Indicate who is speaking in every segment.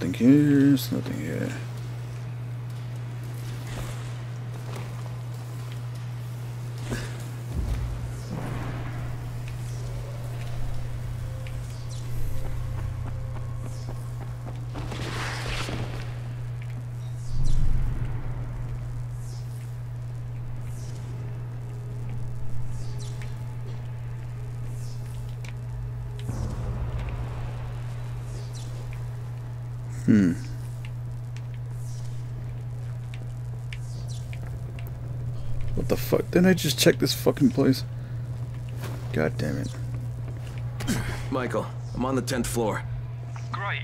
Speaker 1: nothing here. Nothing here. Hmm. What the fuck? Didn't I just check this fucking place? God damn it.
Speaker 2: Michael, I'm on the 10th floor.
Speaker 3: Great.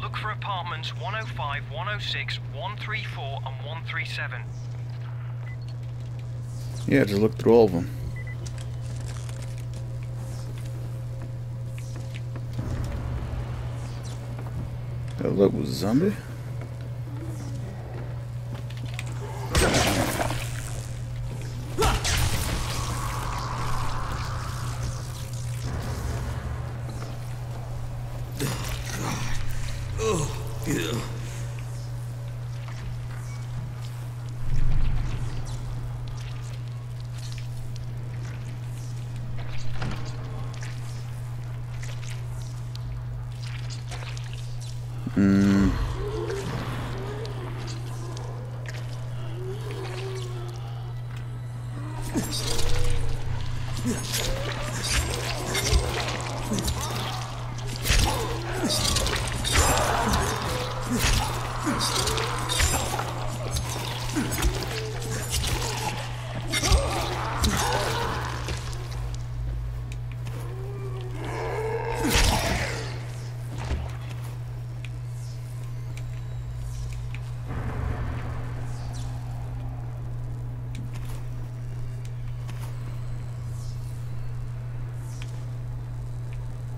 Speaker 3: Look for apartments 105, 106, 134, and 137.
Speaker 1: Yeah, just look through all of them. Oh, look, a zombie? Hmm.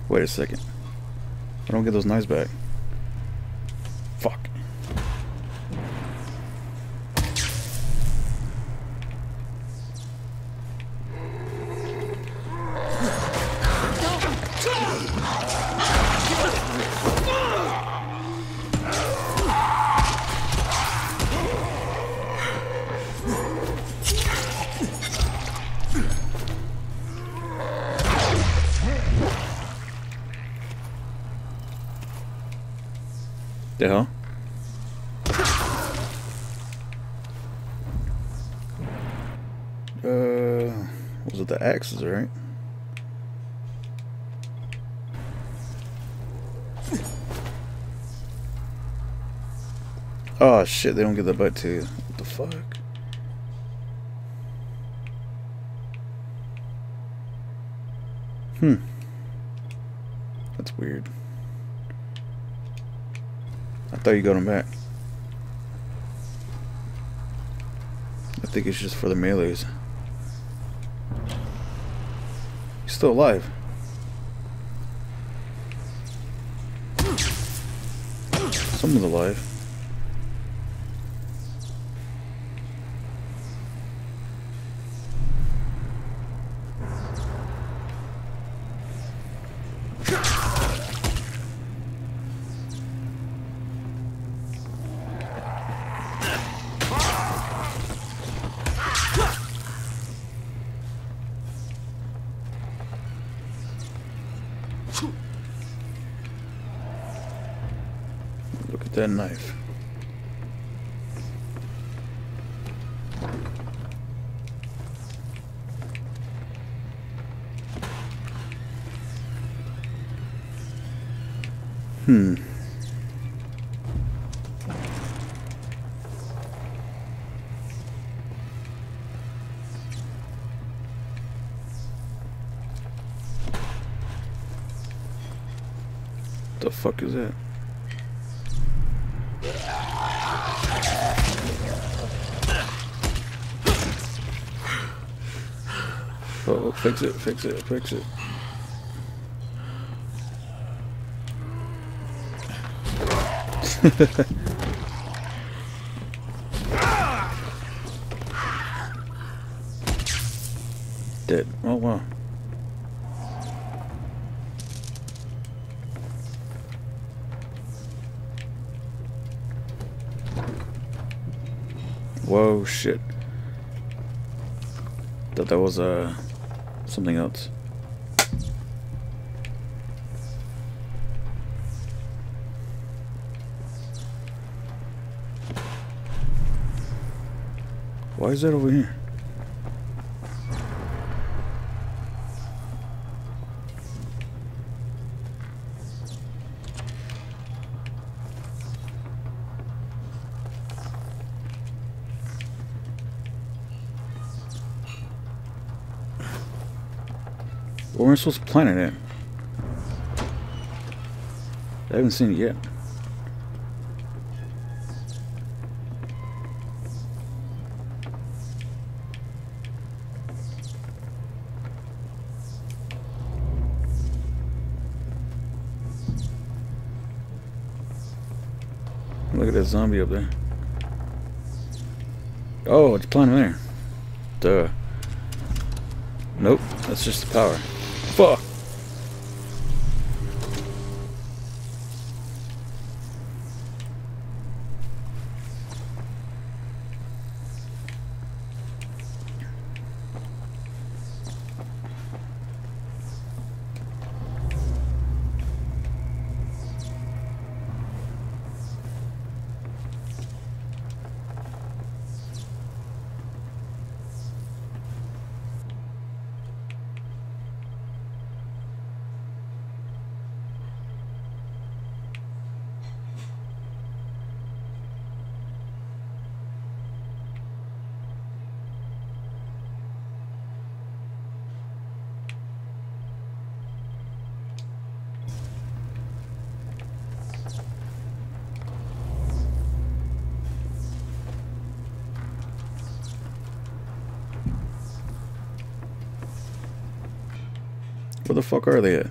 Speaker 1: Wait a second. I don't get those knives back. Hell? Uh, was it the axes, right? Oh shit, they don't get the butt too. What the fuck? Hmm. That's weird. I thought you got him back. I think it's just for the melees. He's still alive. Someone's alive. That knife. Hmm. The fuck is that? fix it, fix it, fix it. Dead. Oh, wow. Whoa, shit. Thought that was a something else. Why is that over here? Where am I supposed to plant it? I haven't seen it yet. Look at that zombie up there. Oh, it's planting there. Duh. Nope, that's just the power. Fuck. Where the fuck are they at?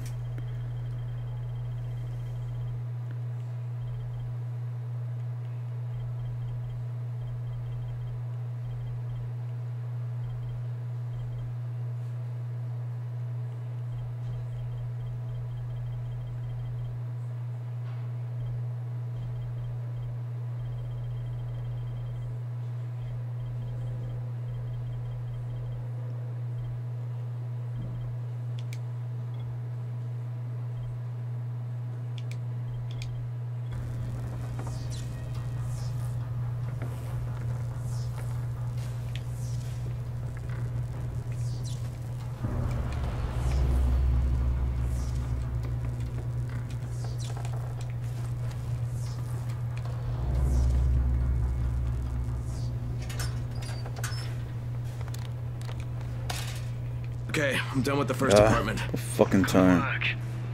Speaker 2: Okay, I'm done with the first
Speaker 1: Ah,
Speaker 2: apartment.
Speaker 1: fucking time.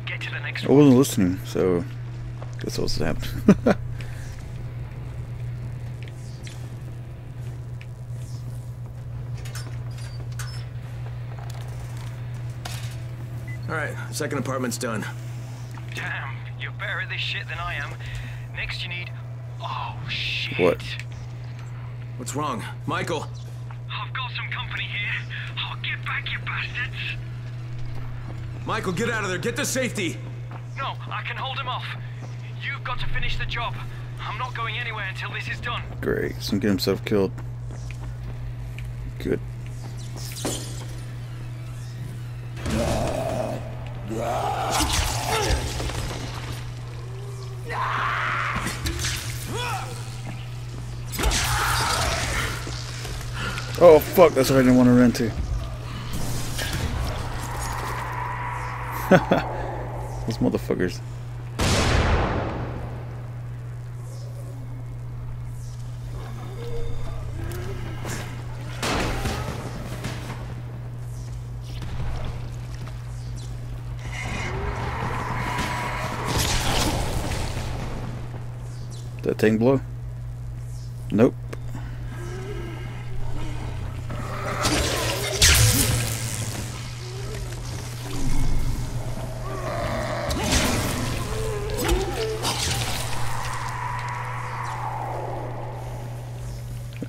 Speaker 3: Get to the next
Speaker 1: I wasn't listening, so guess what's happened.
Speaker 2: All right, second apartment's done.
Speaker 3: Damn, you're better at this shit than I am. Next you need... Oh, shit.
Speaker 1: What?
Speaker 2: What's wrong? Michael!
Speaker 3: I've got some company here. I'll get back, you bastards.
Speaker 2: Michael, get out of there! Get to safety!
Speaker 3: No, I can hold him off. You've got to finish the job. I'm not going anywhere until this is done.
Speaker 1: Great. He's gonna get himself killed. Good. Oh fuck, that's what I didn't want to run to. Those motherfuckers. That thing blow?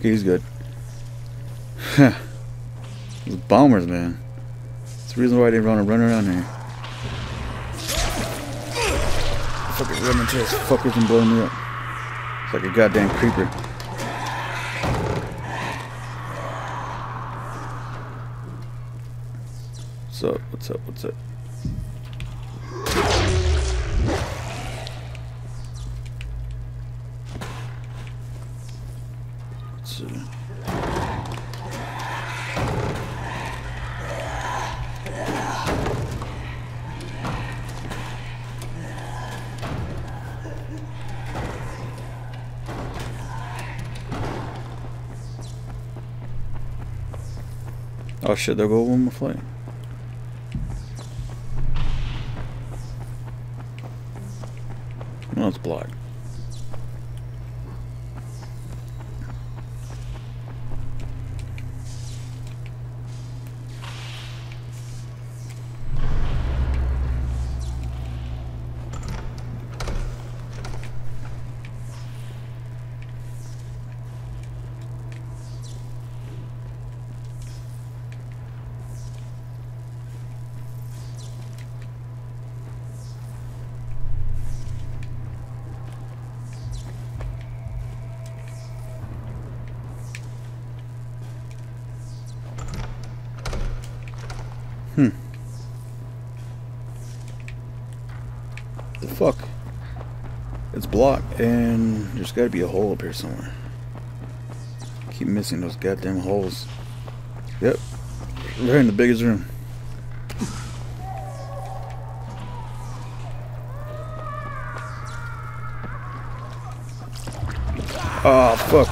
Speaker 1: he's good. Huh. Those bombers, man. That's the reason why they want to run around here. Fucking run into this fuckers and blowing me up. It's like a goddamn creeper. What's up? What's up? What's up? Oh shit, there go one more flight. No, it's blocked. The fuck? It's blocked, and there's got to be a hole up here somewhere. Keep missing those goddamn holes. Yep, right in the biggest room. Oh, fuck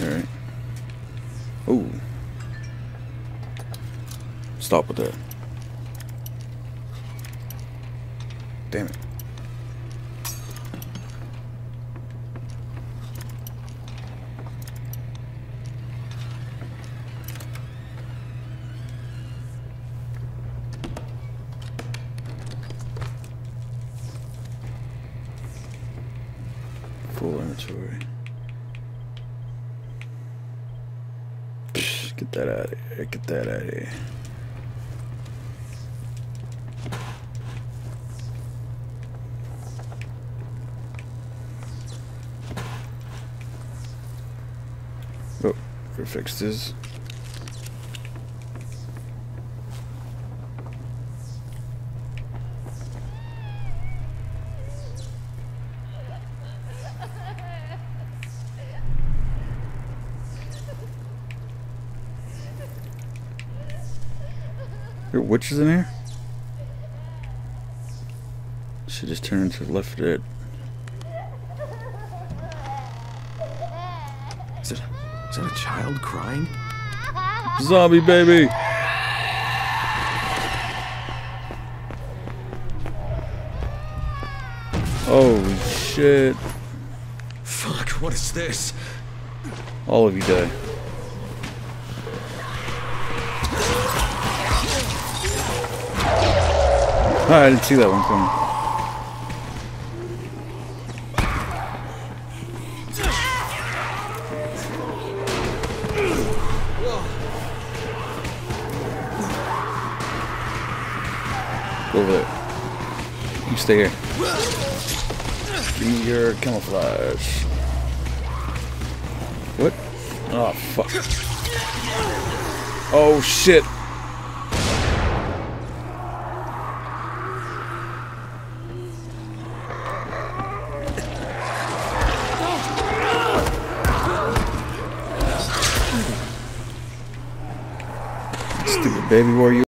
Speaker 1: Alright. Ooh. Stop with that. Damn it. Get that out of here. Get that out of here. Oh, fixed this. There are witches in here? She just turn into the left dead.
Speaker 2: Is it, is that a child crying?
Speaker 1: Zombie baby! Oh shit.
Speaker 2: Fuck, what is this?
Speaker 1: All of you die. Ah, I didn't see that one coming. Go over there. You stay here. Give me your camouflage. What? Oh, fuck. Oh, shit. Baby warrior.